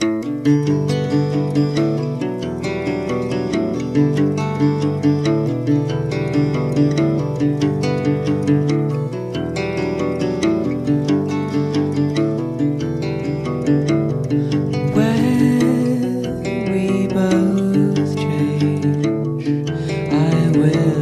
When we both change, I will.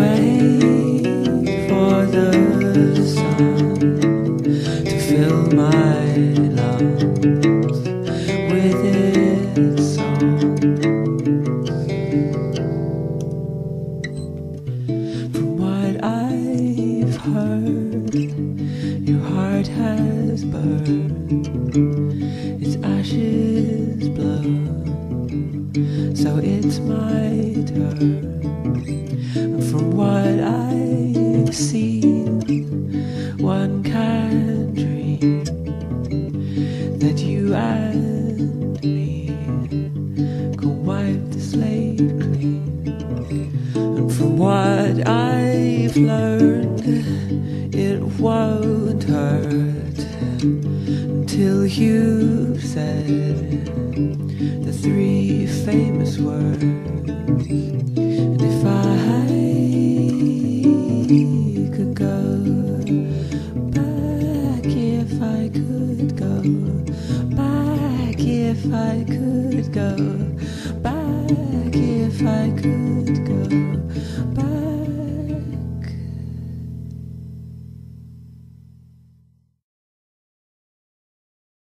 wait for the sun to fill my lungs with its song. From what I've heard, your heart has burned its ashes blood, so it's my turn. wipe the. And from what I've learned, it won't hurt until you said the three famous words. And if I could go back, if I could go back, if I could go.